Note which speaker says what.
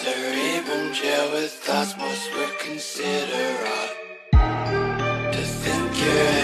Speaker 1: Cerebrum jail with thoughts most would consider odd To think you're